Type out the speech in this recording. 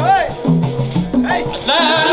Hey! Hey!